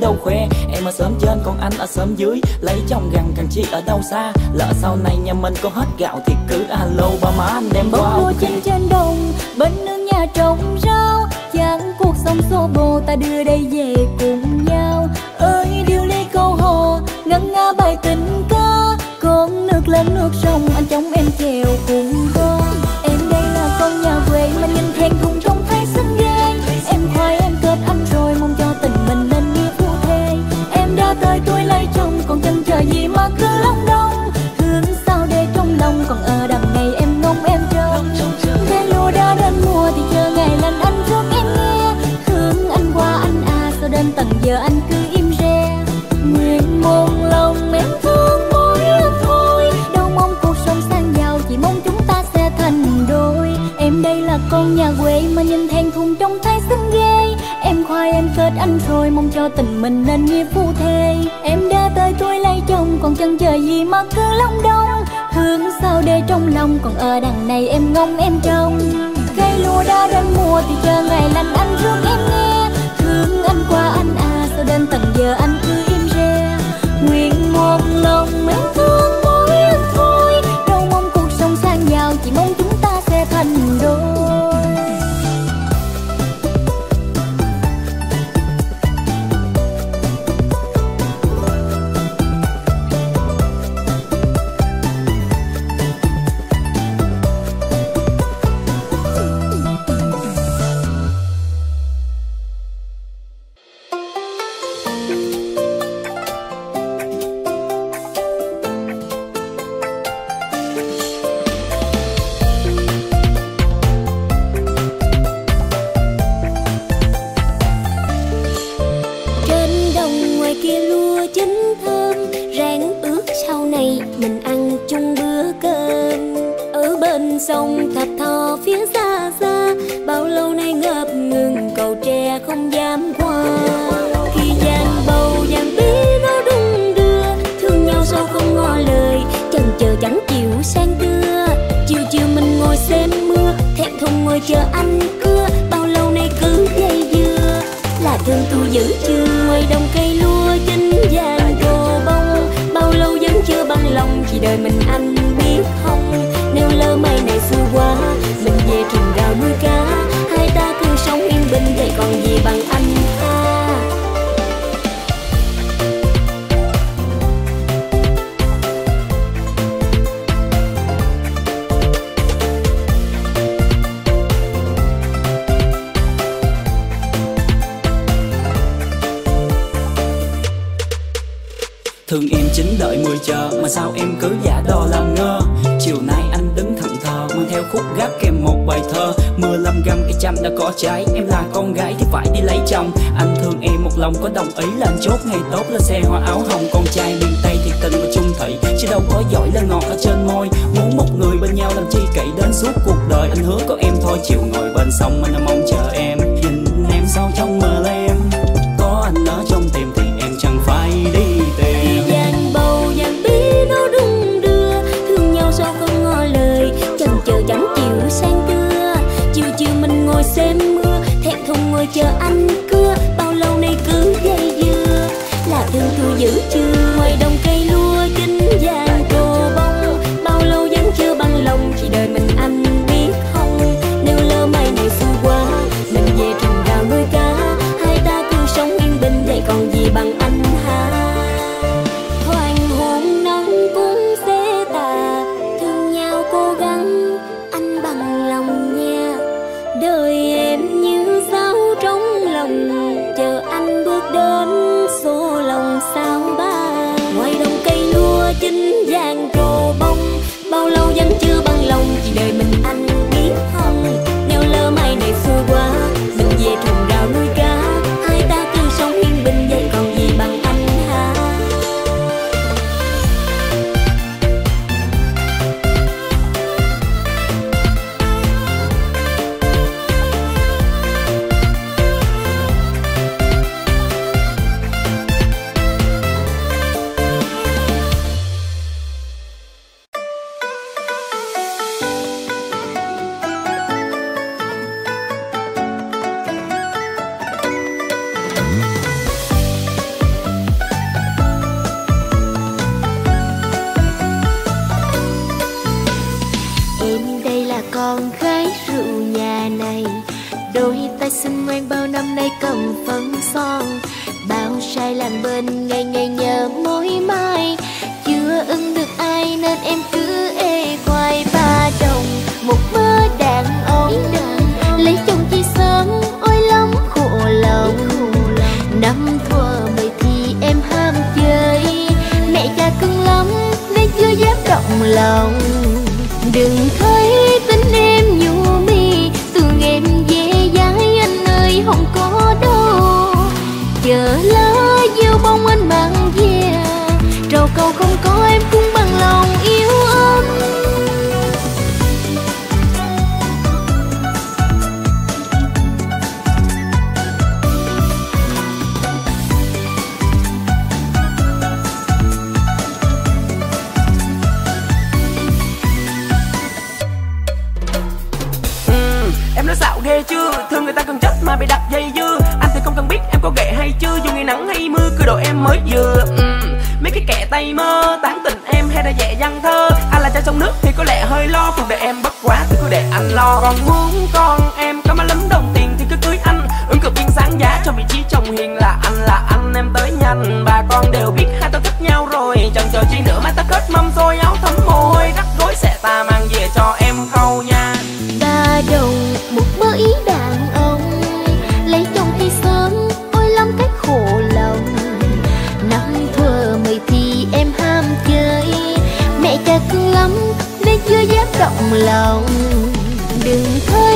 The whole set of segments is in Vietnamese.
đâu khoe. Em ở sớm trên con anh ở sớm dưới. Lấy chồng gần càng chi ở đâu xa? Lỡ sau này nhà mình có hết gạo thì cho tình mình nên nghĩa phu thê. Em đã tới tuổi lấy chồng, còn chân chờ gì mà cứ long đông. Hương sao để trong lòng, còn ở đằng này em ngóng em trông. Cây lúa đã đến mùa thì chờ ngày lành anh rước em nghe. Thương anh qua anh à sao đến tận giờ anh cứ im re. Nguyện một lòng em thương mỗi thôi. Đâu mong cuộc sống sang giàu, chỉ mong chúng ta sẽ thành đôi. đời mình động lòng. Đừng thấy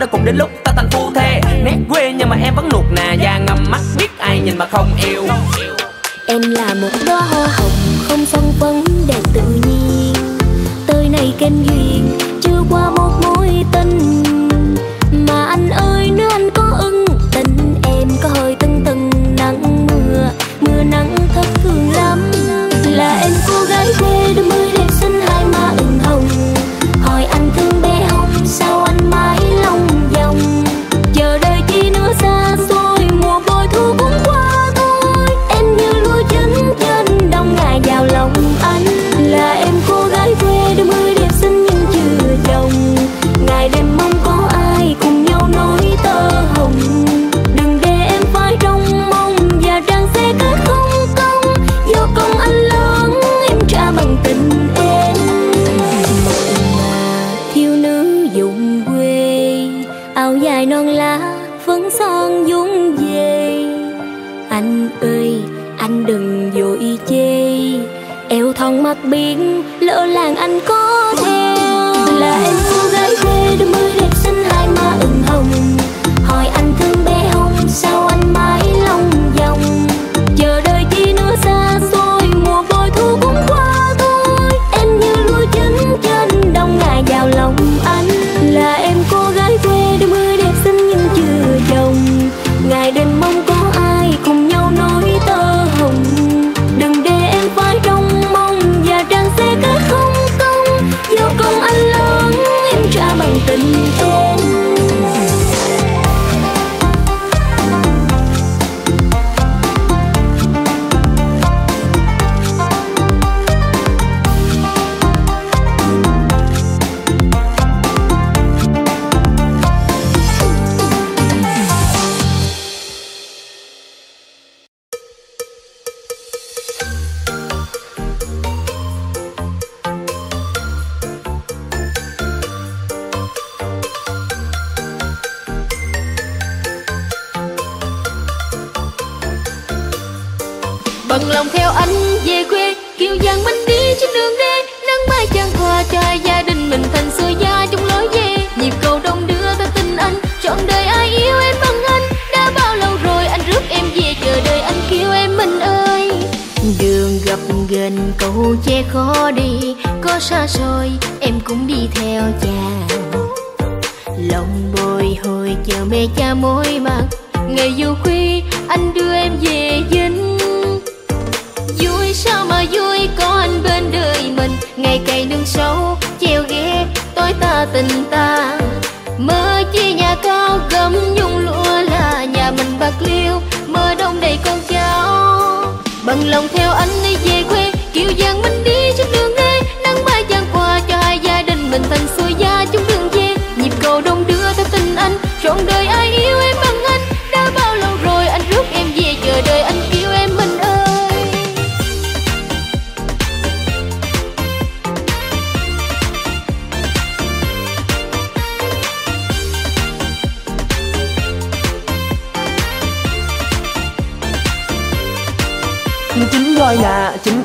đã cùng đến lúc ta thành phu thê. Nét quê nhưng mà em vẫn nuột nà và ngầm mắt, biết ai nhìn mà không yêu. thằng mặc biến lỡ làng anh có theo là em cô gái quê đôi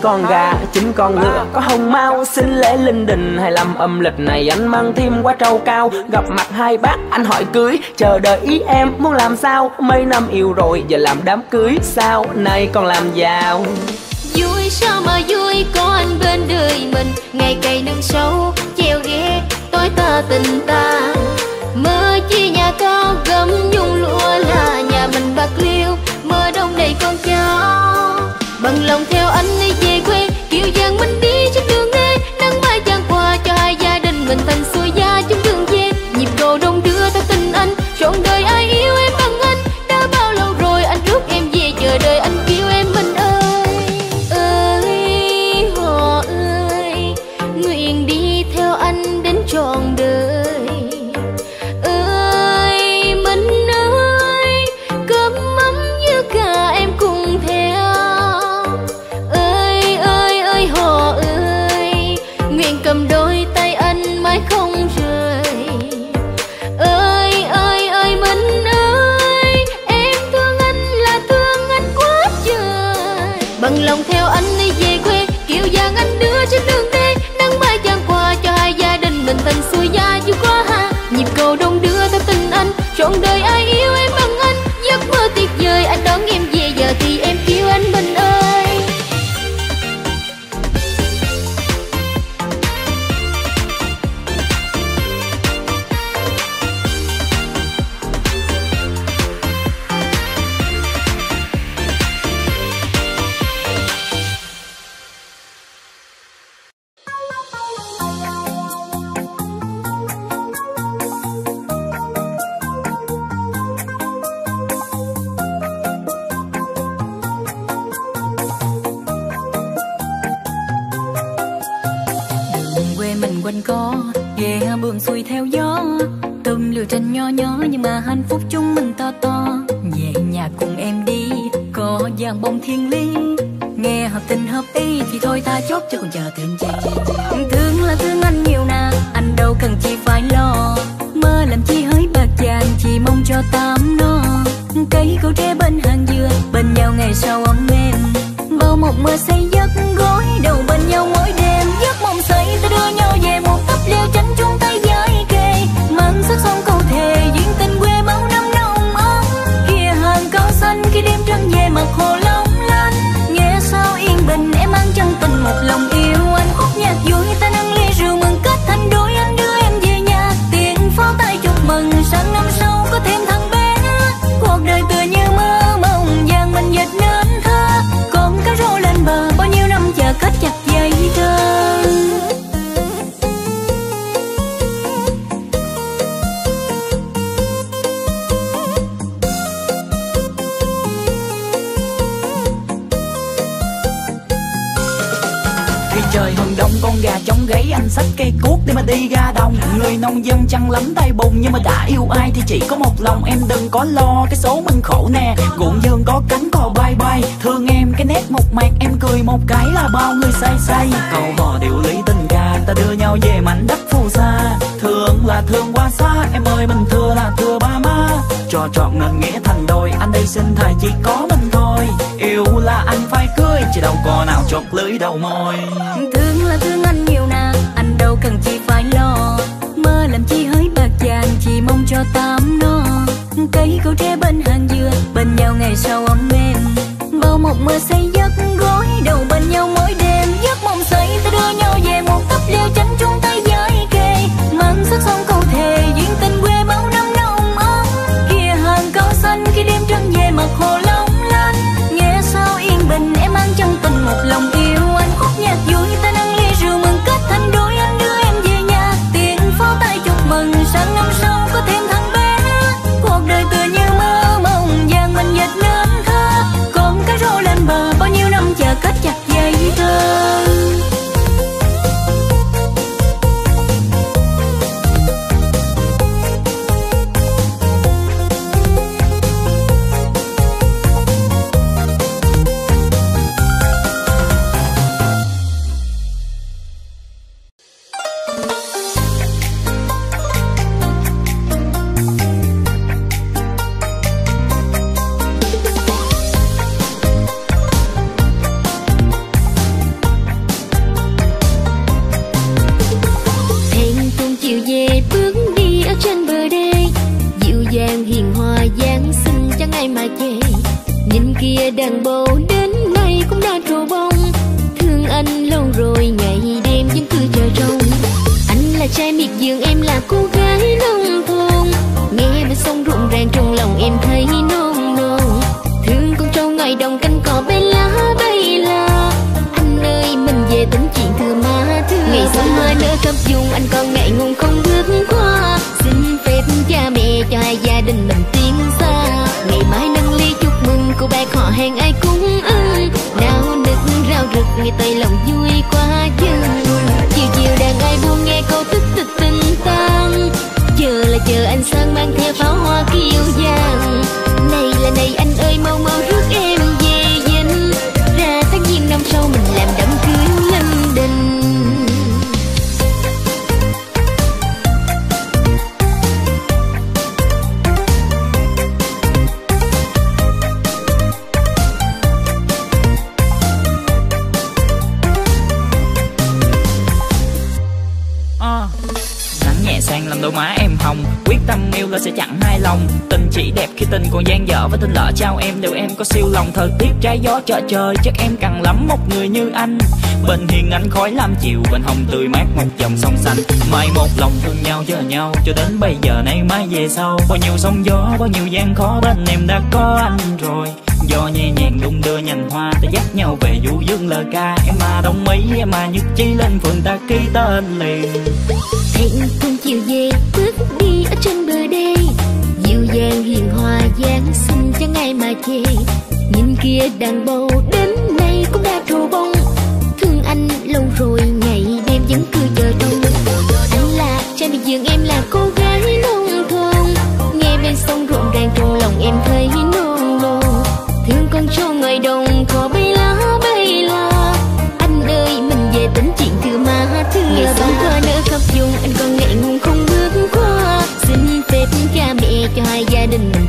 con gà chín con ngựa. Có hồng mau, xin lễ linh đình hay làm âm lịch này. Anh mang thêm quá trâu cao, gặp mặt hai bác, anh hỏi cưới. Chờ đợi ý em, muốn làm sao? Mấy năm yêu rồi, giờ làm đám cưới sao? Nay còn làm giàu. Vui sao mà vui, có anh bên đời mình. Ngày cày nâng sâu treo ghế tối ta tình ta. Mơ chi nhà cao gấm, nhung lụa là nhà mình bạc liêu. Mưa đông đầy con cháu bằng lòng theo anh giang mình đi phút chúng mình to to về nhà cùng em đi. Có vàng bông thiên lý nghe hợp tình hợp ý, thì thôi ta chốt cho còn chờ thêm chi có lo cái số mình khổ nè. Gụn dương có cánh cò bay bay. Thương em cái nét một mạc, em cười một cái là bao người say say. Cầu hò điệu lý tình ca ta đưa nhau về mảnh đất phù sa. Thương là thương quá xa, em ơi mình thưa là thưa ba má. Cho trọn nên nghĩa thành đôi, anh đây xin thầy chỉ có mình thôi. Yêu là anh phải cưới chỉ đâu có nào chọc lưỡi đầu môi. Trao em đều em có siêu lòng thời tiết trái gió chợ trời, chắc em cần lắm một người như anh. Bên hiền anh khói lam chiều, bên hồng tươi mát một dòng sông xanh. Mai một lòng thương nhau, chờ nhau, cho đến bây giờ nay mai về sau. Bao nhiêu sóng gió, bao nhiêu gian khó bên em đã có anh rồi. Do nhẹ nhàng đung đưa nhành hoa, ta dắt nhau về du dương lời ca. Em mà đồng ý em mà nhất chi lên phường ta ký tên liền. Hẹn cùng chiều về, bước đi ở trên bờ đê. Dịu dàng hiền hòa giáng cho ngày mà chê nhìn kia đàn bầu đến nay cũng đã trổ bông. Thương anh lâu rồi ngày đêm vẫn cứ chờ trông anh là trai miệt vườn em là cô gái nông thôn. Nghe bên sông rộn ràng trong lòng em thấy nôn nôn. Thương con trâu ngoài đồng cỏ bay lá bay la anh ơi mình về tính chuyện thừa mà thừa ngày xuân qua nở khắp vùng anh còn ngại ngùng không bước qua. Xin phép cha mẹ cho hai gia đình mình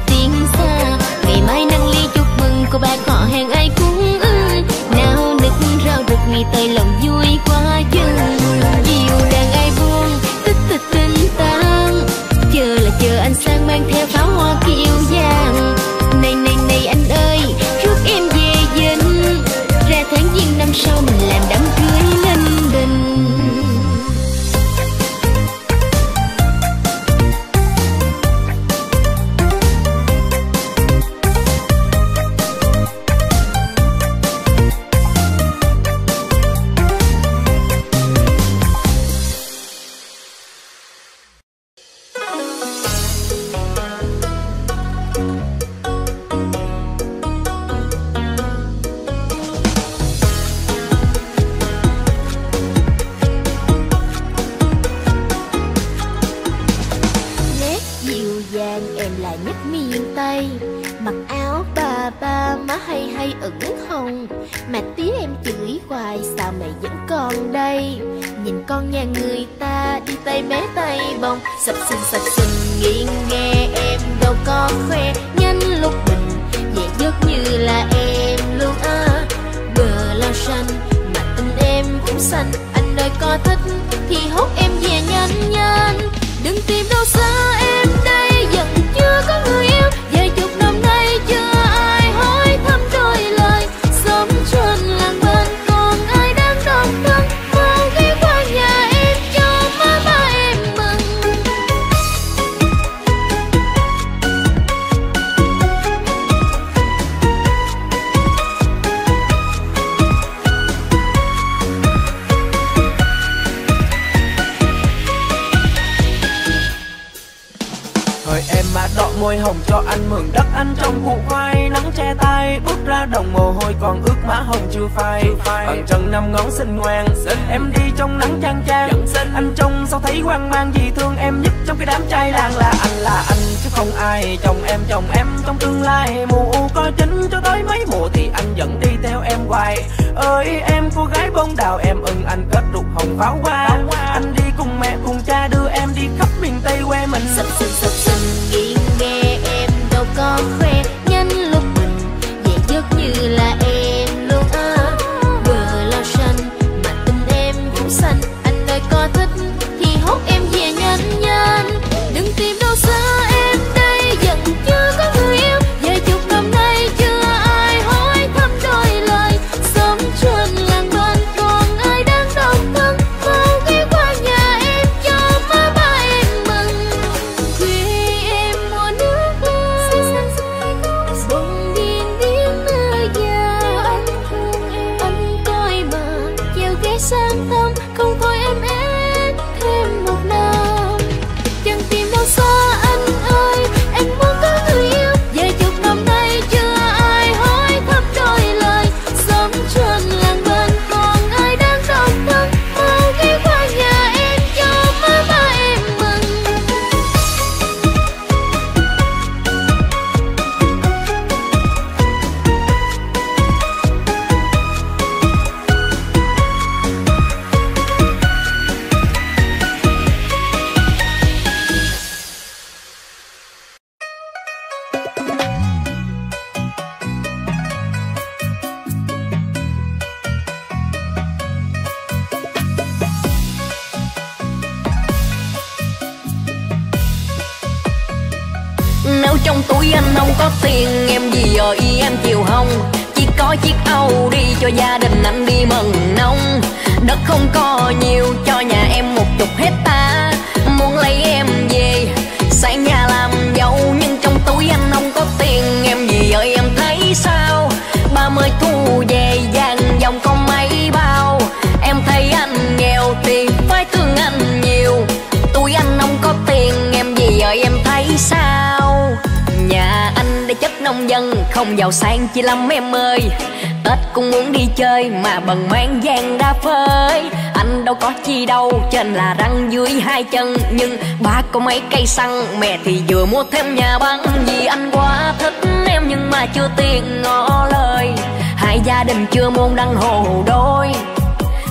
có mấy cây xăng Mẹ thì vừa mua thêm nhà băng. Vì anh quá thích em Nhưng mà chưa tiền ngỏ lời. Hai gia đình chưa môn đăng hồ đôi.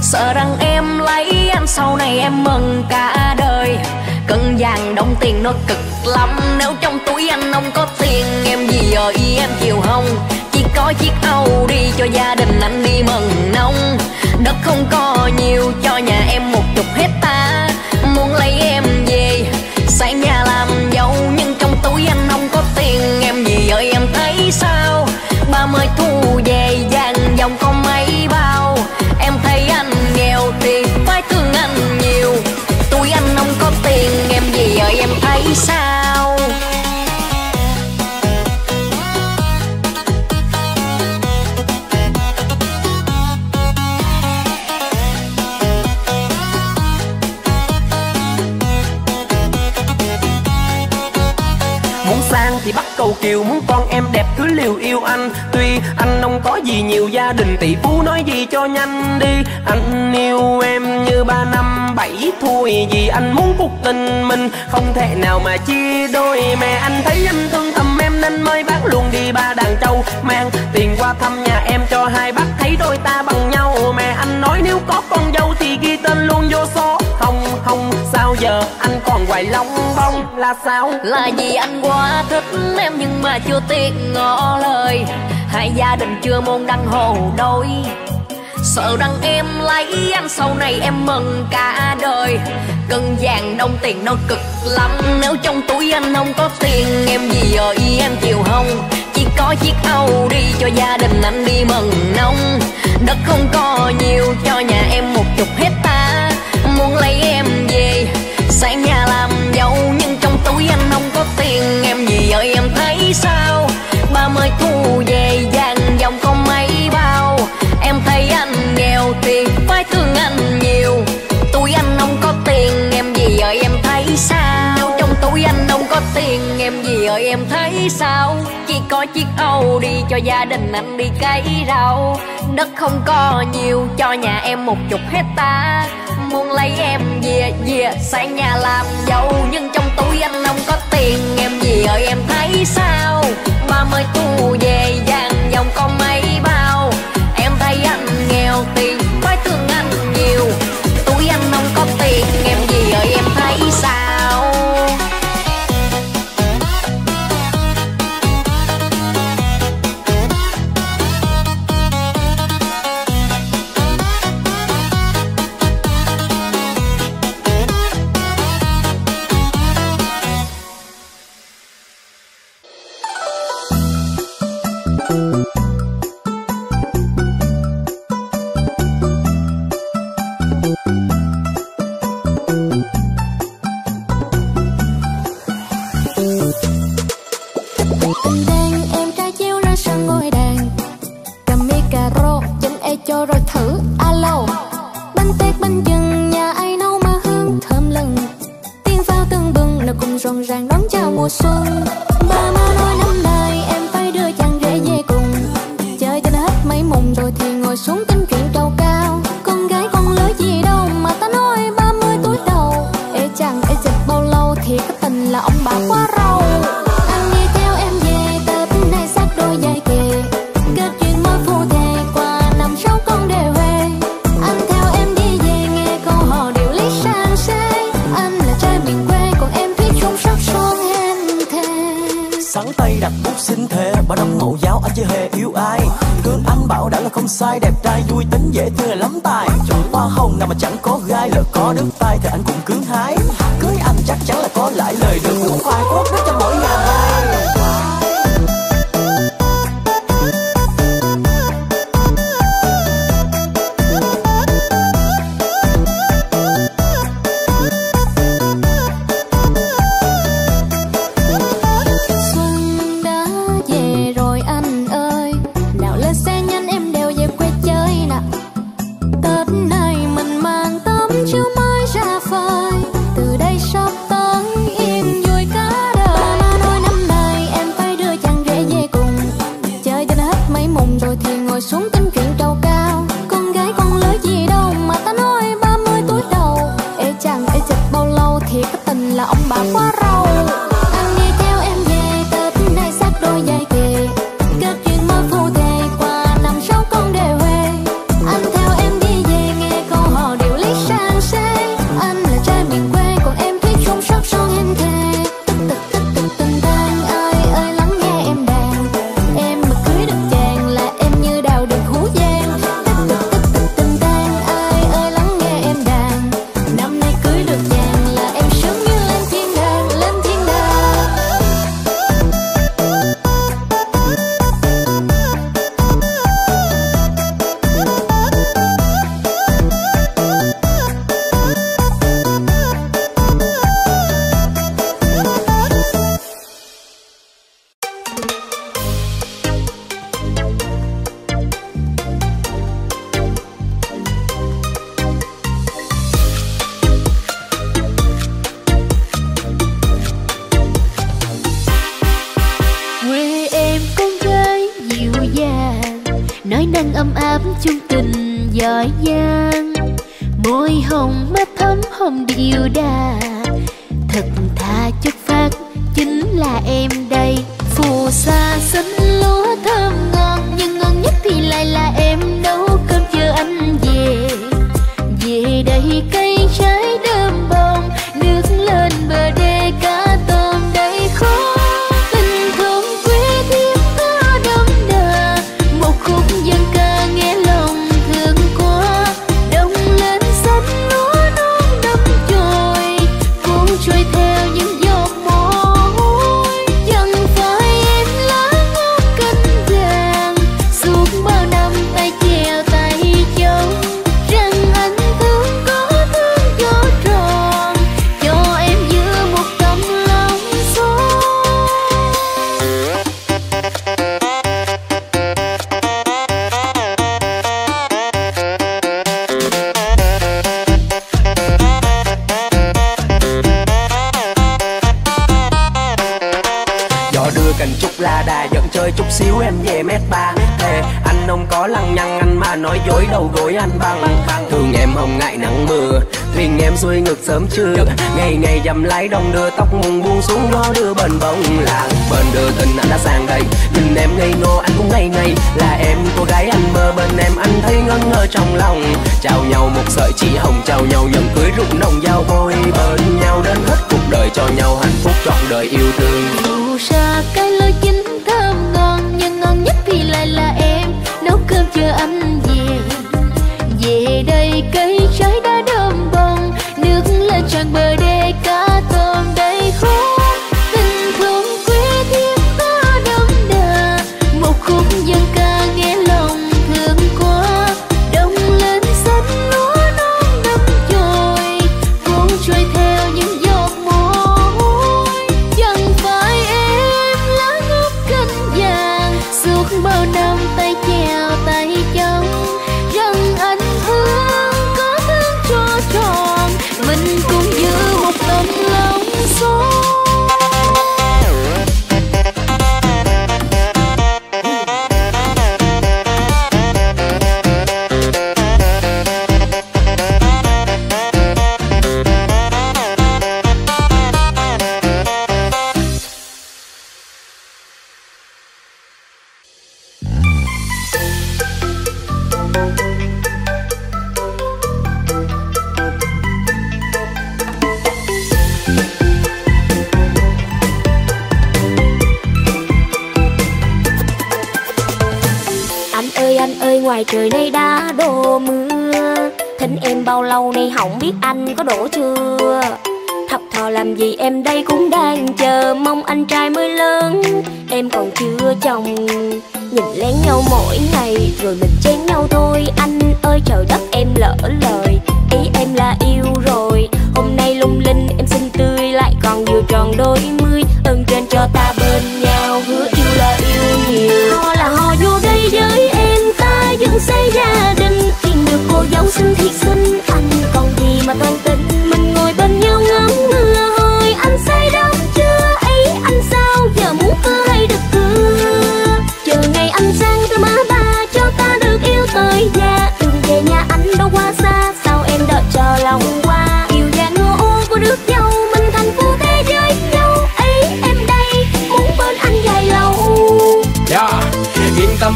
Sợ rằng em lấy anh sau này em mừng cả đời. Cân vàng đồng tiền nó cực lắm. Nếu trong túi anh không có tiền, Em gì ở y em chịu không? Chỉ có chiếc Âu đi cho gia đình anh đi mừng nông. Đất không có nhiều, cho nhà em một chục hecta. Chiều kiều Muốn con em đẹp cứ liều yêu anh. Tuy anh không có gì nhiều, gia đình tỷ phú nói gì cho nhanh đi. Anh yêu em như ba năm bảy thôi Vì anh muốn cuộc tình mình Không thể nào mà chia đôi. Mẹ anh thấy anh thương thầm em Nên mới bán luôn đi ba đàn trâu. Mang tiền qua thăm nhà em cho hai bác, thấy đôi ta bằng nhau. Mẹ anh nói nếu có con dâu thì ghi tên luôn vô số bao giờ? Anh còn hoài long bông là sao? Là vì anh quá thích em nhưng mà chưa tiếc ngỏ lời. Hai gia đình chưa môn đăng hồ đôi. Sợ rằng em lấy anh sau này em mừng cả đời. Cân vàng đông tiền nó cực lắm. Nếu trong túi anh không có tiền, Em gì giờ y em chịu không? Chỉ có chiếc Âu đi cho gia đình anh đi mừng nông. Đất không có nhiều, cho nhà em một chục hecta. Muốn lấy tiền em gì ơi, em thấy sao? Chỉ có chiếc Âu đi cho gia đình anh đi cấy rau. Đất không có nhiều, cho nhà em một chục hecta Muốn lấy em về về sang nhà làm dâu. Nhưng trong túi anh không có tiền, em gì ơi, em thấy sao? Ba mời tu về, vàng dòng con mấy không biết anh có đổ chưa. Thập thò làm gì em đây cũng đang chờ, Mong anh trai mới lớn. Em còn chưa chồng, Nhìn lén nhau mỗi ngày, Rồi mình chen nhau thôi. Anh ơi, trời đất, em lỡ lời, Ý em là yêu rồi. Hôm nay lung linh, em xinh tươi, Lại còn vừa tròn đôi mươi. Ơn trên cho ta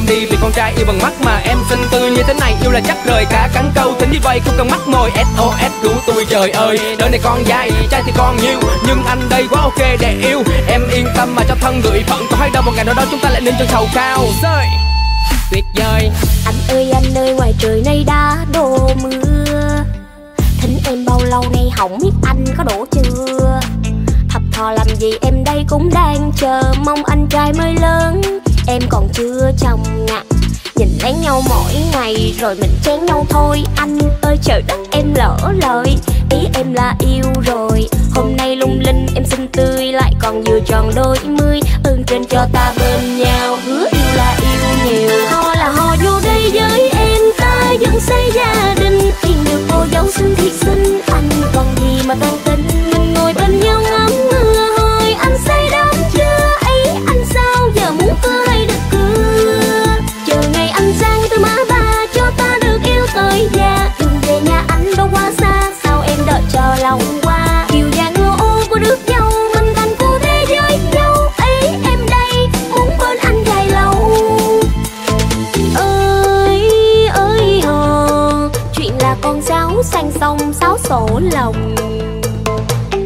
đi vì con trai yêu bằng mắt mà em xinh tươi như thế này, yêu là chắc rời cả cắn câu. Tính như vậy không cần mắt mồi SOS cứu tôi trời ơi. Đời này con dài trai thì con nhiều nhưng anh đây quá ok để yêu. Em yên tâm mà cho thân gửi phận, có hay đâu một ngày nào đó chúng ta lại nên chân sầu cao. Rơi tuyệt vời. Anh ơi anh ơi, ngoài trời nay đã đổ mưa. Thính em bao lâu nay hỏng biết anh có đổ chưa. Thập thò làm gì em đây cũng đang chờ Mong anh trai mới lớn. Em còn chưa chồng ngặt Nhìn lấy nhau mỗi ngày rồi mình chén nhau thôi. Anh ơi, trời đất, em lỡ lời. Ý em là yêu rồi. Hôm nay lung linh, em xinh tươi, Lại còn vừa tròn đôi mươi. Ơn trên cho ta bên nhau, Hứa yêu là yêu nhiều. Ho là ho, vô đây với em, Ta dựng xây gia đình. Khi được cô dâu xinh, thiệt xinh. Anh còn gì mà toan sổ lòng.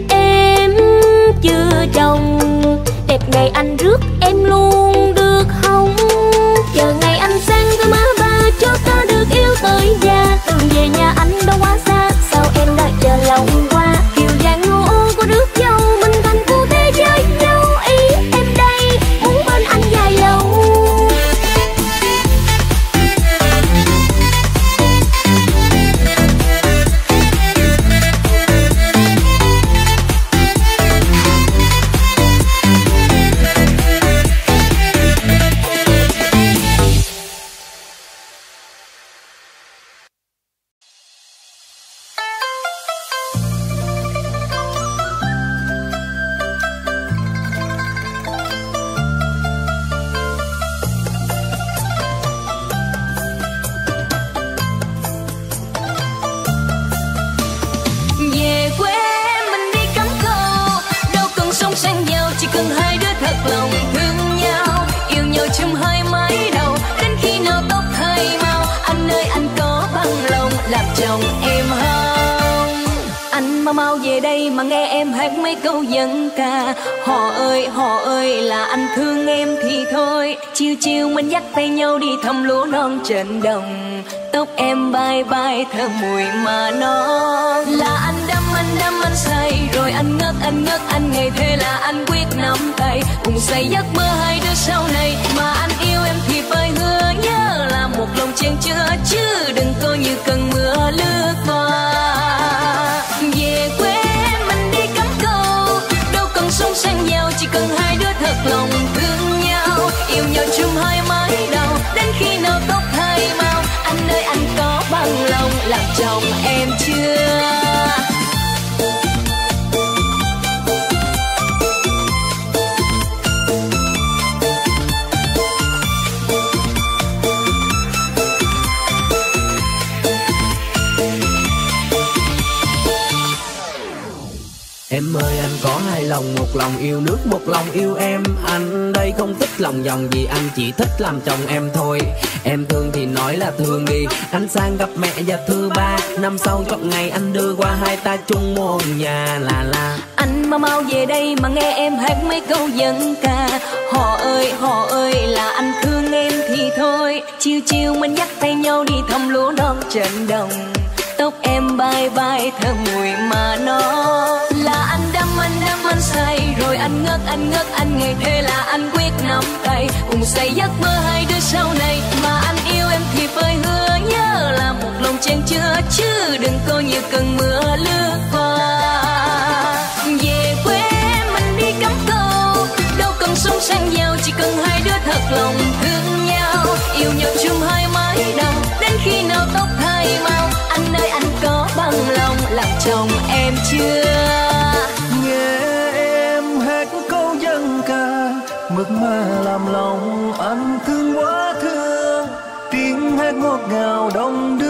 Em chưa chồng Đẹp ngày anh rước hát mấy câu dân ca. Họ ơi họ ơi, là anh thương em thì thôi. Chiều chiều mình dắt tay nhau đi thăm lúa non trên đồng. Tóc em bay bay thơm mùi mà non là anh đâm anh đâm anh say. Rồi anh ngất anh ngất, anh ngày thế là anh quyết nắm tay. Cùng say giấc mơ hai đứa sau này. Mà anh yêu em thì phải hứa nhớ là một lòng chen chứa. Chứ đừng coi như cơn mưa lướt qua. Cần hai đứa thật lòng thương lòng, Một lòng yêu nước, một lòng yêu em. Anh đây không thích lòng vòng gì, Anh chỉ thích làm chồng em thôi. Em thương thì nói là thương đi. Anh sang gặp mẹ và thư ba. Năm sau chọn ngày anh đưa qua hai ta chung một nhà. Là là. Anh mau mau về đây mà nghe em hát mấy câu dân ca. Họ ơi họ ơi, là anh thương em thì thôi. Chiều chiều mình dắt tay nhau đi thăm lúa non trên đồng. Tóc em bay bay thơm mùi mà nó. Là anh anh say, rồi anh ngất anh ngất anh ngày thế là anh quyết nắm tay. Cùng xây giấc mơ hai đứa sau này, mà anh yêu em thì phải hứa nhớ là một lòng chen chứa, chứ đừng coi như cơn mưa lướt qua. Về quê mình đi cắm câu, đâu cần sống sang nhau, chỉ cần hai đứa thật lòng thương nhau. Yêu nhau chung hai mực mà làm lòng anh thương quá thương tiếng hát ngọt ngào đông đưa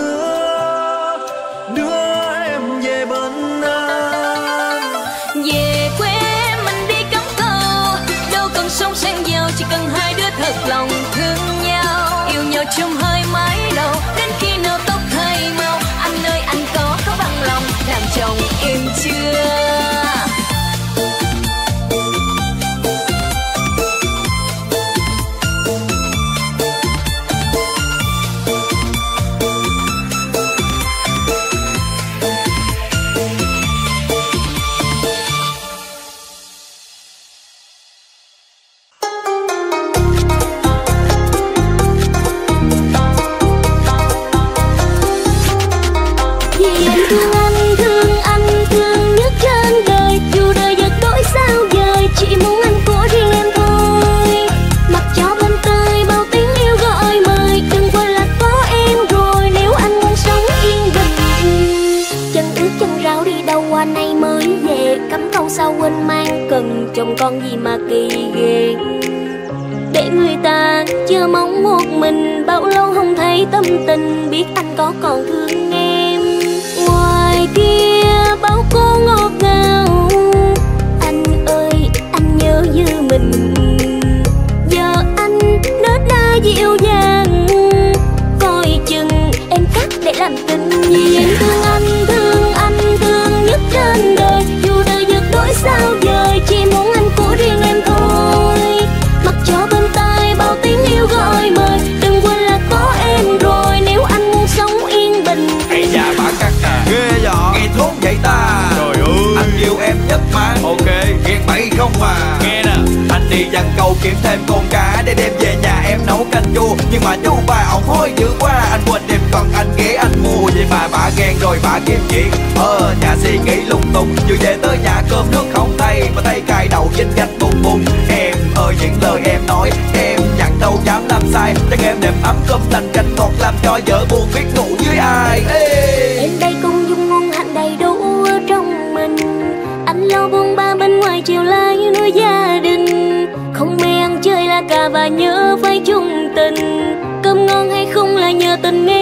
chồng con gì mà kỳ ghê. Để người ta chưa mong một mình, bao lâu không thấy tâm tình, biết anh có còn thương em. Ngoài kia, bao cô ngọt ngào. Anh ơi, anh nhớ như mình. Giờ anh nết na dịu dàng. Coi chừng em cắt để làm tình nhiên không hòa nghe nè. Anh đi dặn cầu kiếm thêm con cá để đem về nhà em nấu canh chua. Nhưng mà chú bà ổng hối dữ quá anh quên đem con anh ghé anh mua. Vậy mà bà ghen rồi bà kiếm chuyện ờ nhà suy nghĩ lung tung vừa về tới nhà cơm nước không thay mà tay cài đầu trên gạch bùng bùng. Em ơi những lời em nói em dặn đâu dám làm sai. Chắc em đẹp ấm cơm lành canh ngọt làm cho vợ buồn. yêu tình nghe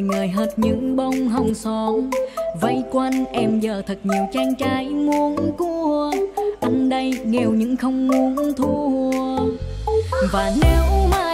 người người hết những bông hồng son. Vây quanh em giờ thật nhiều chàng trai muốn cua. Anh đây nghèo nhưng không muốn thua. Và nếu mà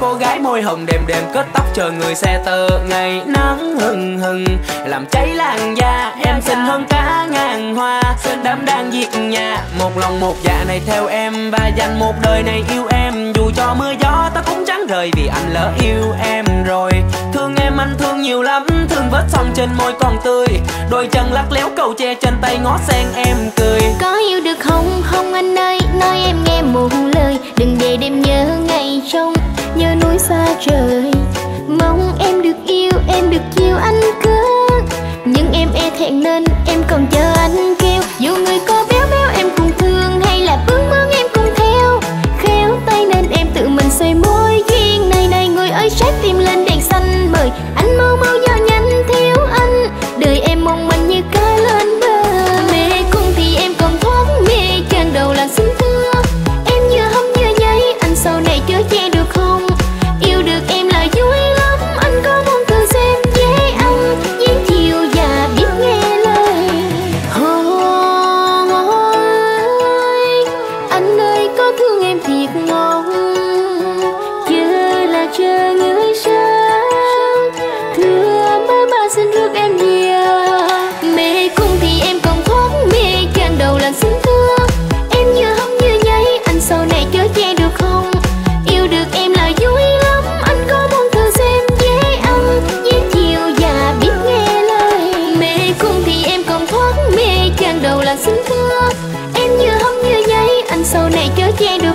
cô gái môi hồng đêm đêm cất tóc chờ người xe tơ. Ngày nắng hừng hừng, làm cháy làn da. Em xinh hơn cả ngàn hoa, đám đang diệt nhà. Một lòng một dạ này theo em, và dành một đời này yêu em. Dù cho mưa gió, ta cũng chẳng rời vì anh lỡ yêu em rồi. Thương em anh thương nhiều lắm, thương vết son trên môi còn tươi. Đôi chân lắc léo cầu tre trên tay ngó sen em cười. Có yêu được không? Không anh ơi nói em nghe một lời. Đừng để đêm nhớ ngày trong nhớ núi xa trời. Mong em được yêu, em được yêu anh cứ nhưng em e thẹn nên em còn chờ anh kêu. Dù người có béo béo em cũng thương, hay là bướng bướng em cũng theo. Khéo tay nên em tự mình xoay môi duyên. Này này, người ơi, trái tim lên đèn xanh mời. Anh mau mau do nhanh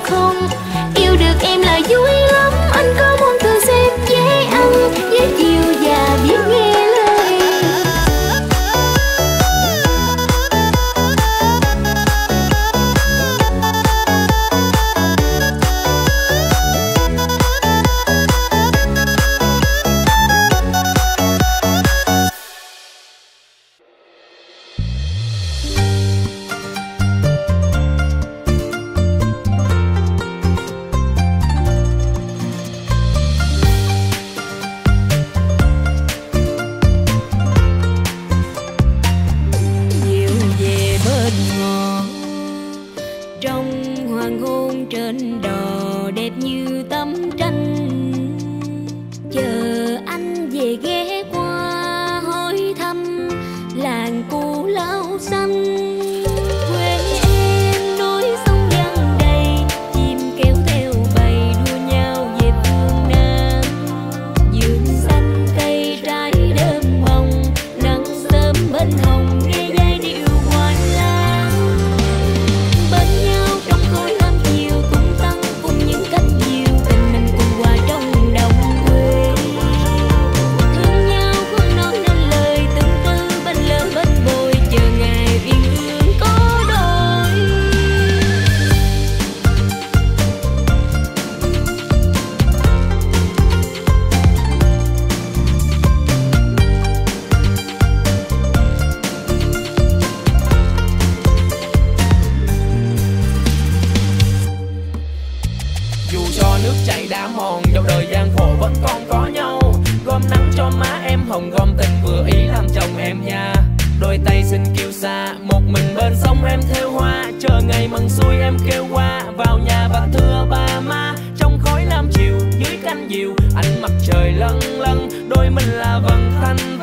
không? mình là vần thanh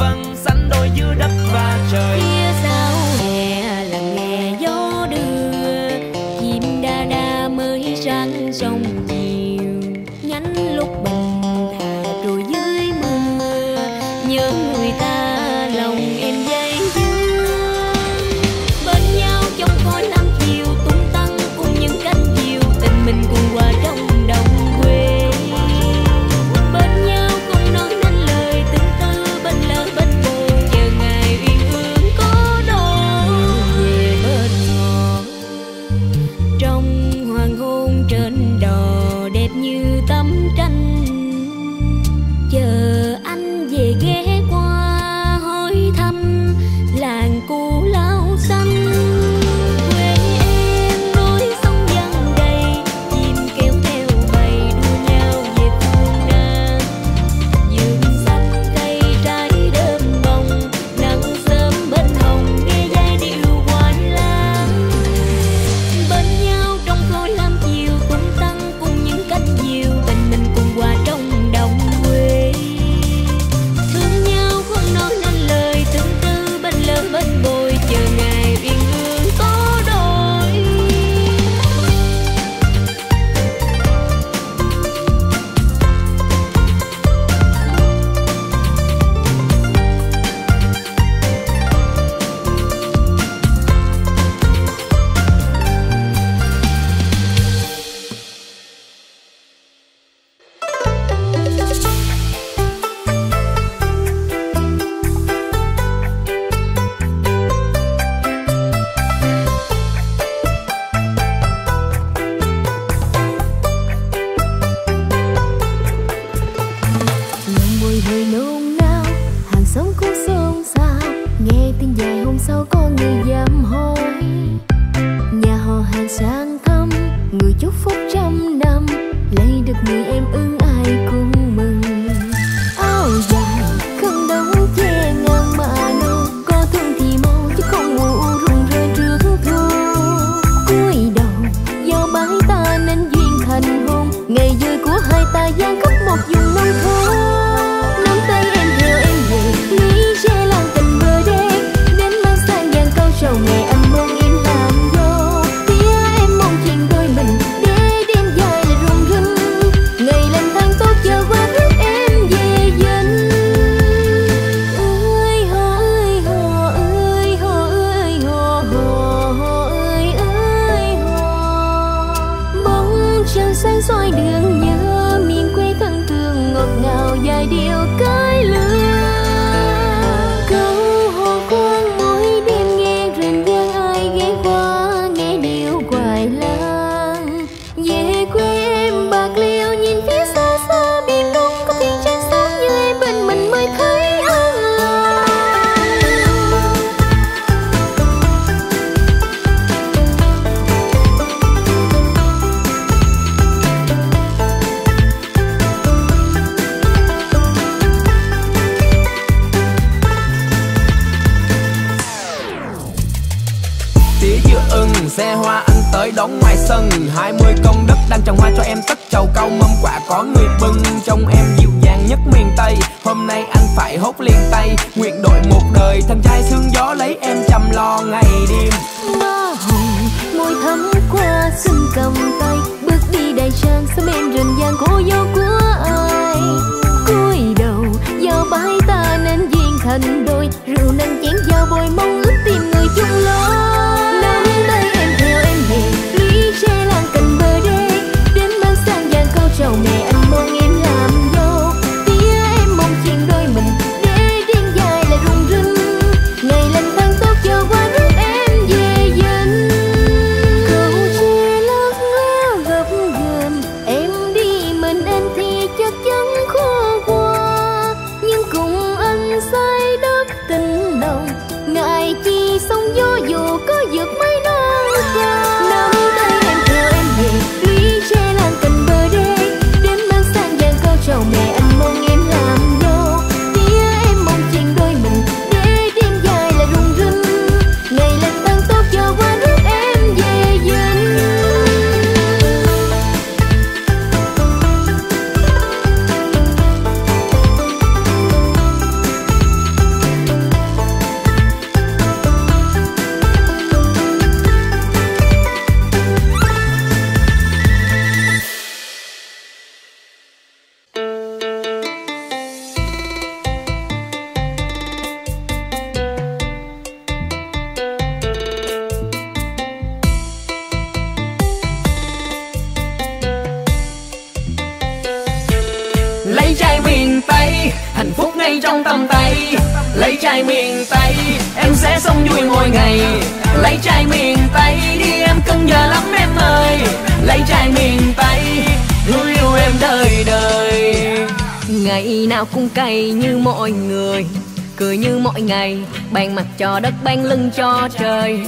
cho đất ban lưng cho trời.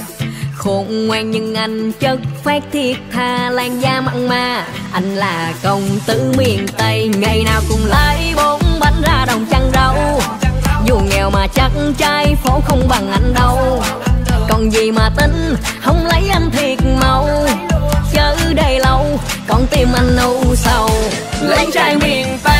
Khôn ngoan nhưng anh chất phát thiết tha lan da mặn mà. Anh là công tử miền tây, ngày nào cũng lấy bốn bánh ra đồng chăn rau. Dù nghèo mà chắc trai phố không bằng anh đâu. Còn gì mà tính, không lấy anh thiệt mau. Chớ đây lâu con tim anh âu sầu. Lấy trai miền tây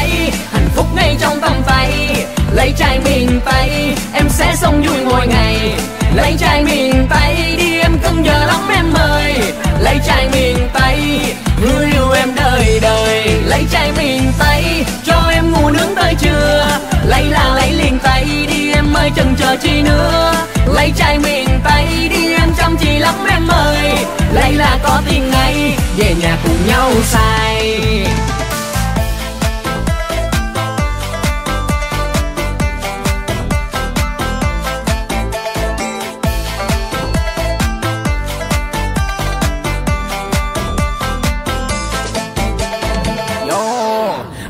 ơi chừng chờ chi nữa. Lấy chai miền tây đi em chăm chỉ lắm em ơi. Lấy là có tiền ngay về nhà cùng nhau say.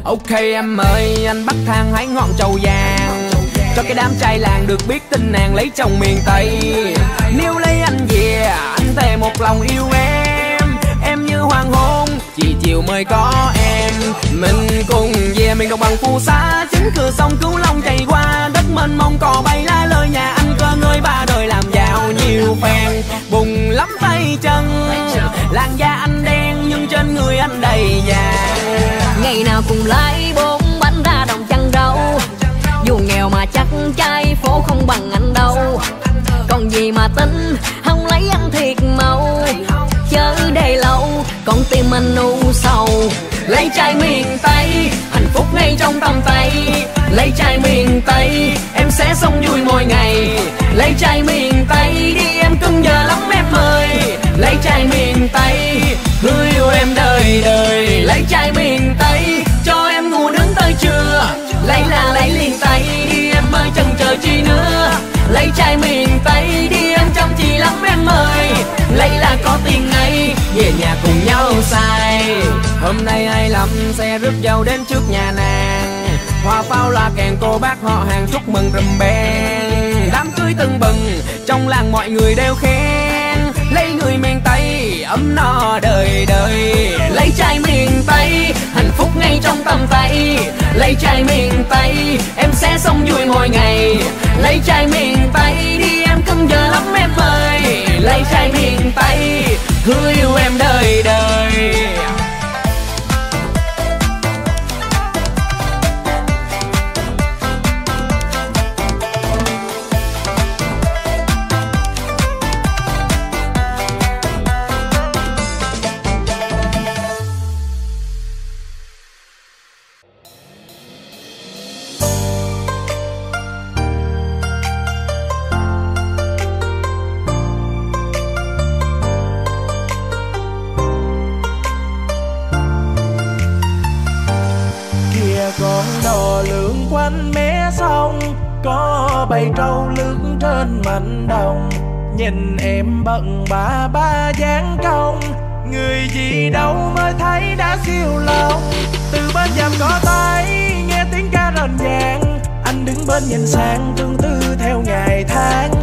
Ok em ơi, anh bắt thang hái ngọn trầu vàng cho cái đám trai làng được biết tin nàng lấy chồng miền Tây. Nếu lấy anh về, anh thề một lòng yêu em. Em như hoàng hôn, chỉ chiều mới có em. Mình cùng về miền đồng bằng phù sa Chính cửa sông cứu long chạy qua Đất mênh mông cò bay lá lời nhà anh cơ ngơi ba đời làm giàu nhiều phen. Bùng lắm tay chân Làn da anh đen nhưng trên người anh đầy vàng. Ngày nào cùng lấy bốn còn gì mà tính không lấy ăn thiệt màu. Chớ đây lâu, con tim anh u sầu. Lấy trai miền tây, hạnh phúc ngay trong tầm tay. Lấy trai miền tây, em sẽ sống vui mỗi ngày. Lấy trai miền tây, đi em cưng giờ lắm em ơi. Lấy trai miền tây, người yêu em đời đời. Lấy trai miền tây, cho em ngủ nướng tới trưa. Lấy là lấy liền tay, đi em ơi chần chờ chi nữa lấy trai miền tây đi em chăm chỉ lắm em ơi. Lấy là có tiền ngay, về nhà cùng nhau say. Hôm nay ai lắm xe rước dâu đến trước nhà nàng? Hoa pháo là kèn cô bác họ hàng chúc mừng rầm beng. Đám cưới tưng bừng, trong làng mọi người đều khen. Lấy người miền tây, ấm no đời đời. Lấy trai miền tây ngay trong tầm tay. Lấy chai miền tây em sẽ sống vui mỗi ngày. Lấy chai miền tây đi, em cưng giờ lắm em ơi. Lấy chai miền tây hứa yêu em đời đời. Nhìn em bận ba ba dáng công người gì đâu mới thấy đã siêu lòng. Từ bên dầm có tay nghe tiếng ca rền vàng. Anh đứng bên nhìn sang tương tư theo ngày tháng.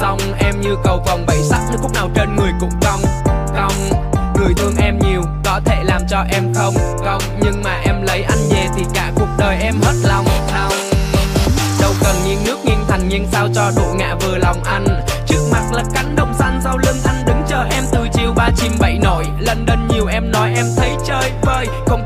Xong em như cầu vòng bảy sắc nước khúc nào trên người cũng cong cong. Người thương em nhiều có thể làm cho em không cong, nhưng mà em lấy anh về thì cả cuộc đời em hết lòng. Lòng đâu cần nghiêng nước nghiêng thành nhưng sao cho độ ngạ vừa lòng anh. Trước mặt là cánh đồng xanh sau lưng anh đứng chờ em từ chiều. Ba chim bảy nổi lần đênh nhiều em nói em thấy chơi vơi. Không